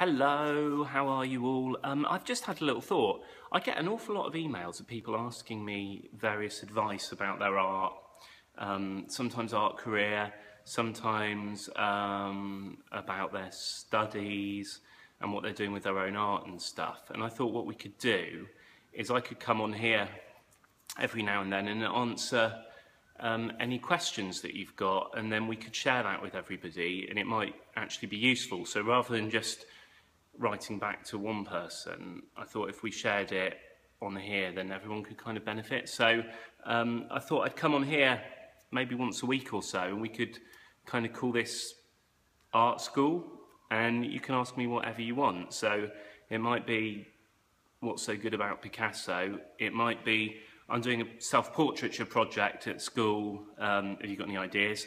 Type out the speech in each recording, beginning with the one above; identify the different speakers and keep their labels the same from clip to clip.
Speaker 1: Hello, how are you all? Um, I've just had a little thought. I get an awful lot of emails of people asking me various advice about their art, um, sometimes art career, sometimes um, about their studies and what they're doing with their own art and stuff. And I thought what we could do is I could come on here every now and then and answer um, any questions that you've got and then we could share that with everybody and it might actually be useful. So rather than just writing back to one person, I thought if we shared it on here, then everyone could kind of benefit. So um, I thought I'd come on here maybe once a week or so, and we could kind of call this art school, and you can ask me whatever you want. So it might be what's so good about Picasso. It might be I'm doing a self-portraiture project at school. Um, have you got any ideas?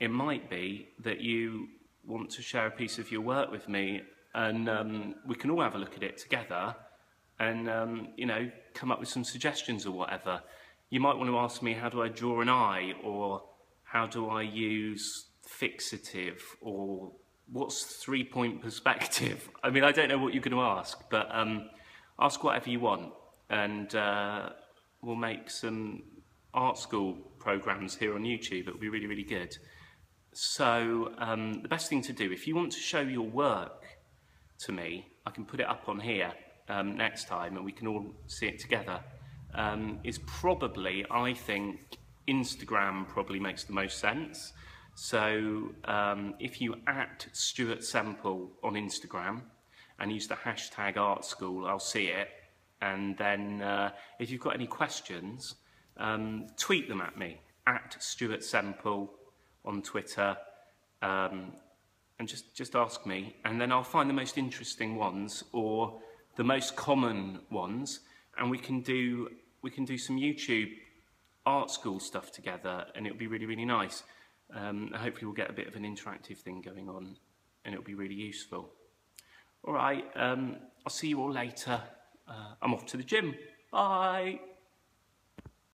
Speaker 1: It might be that you want to share a piece of your work with me and um, we can all have a look at it together and um, you know come up with some suggestions or whatever. You might want to ask me how do I draw an eye or how do I use fixative or what's three point perspective? I mean I don't know what you're going to ask but um, ask whatever you want and uh, we'll make some art school programs here on YouTube. It'll be really really good. So um, the best thing to do if you want to show your work to me. I can put it up on here um, next time and we can all see it together. Um, is probably, I think, Instagram probably makes the most sense. So um, if you at Stuart Semple on Instagram and use the hashtag art school, I'll see it. And then uh, if you've got any questions, um, tweet them at me at Stuart Semple on Twitter. Um, and just, just ask me, and then I'll find the most interesting ones or the most common ones, and we can do, we can do some YouTube art school stuff together, and it'll be really, really nice. Um, hopefully we'll get a bit of an interactive thing going on, and it'll be really useful. All right, um, I'll see you all later. Uh, I'm off to the gym. Bye.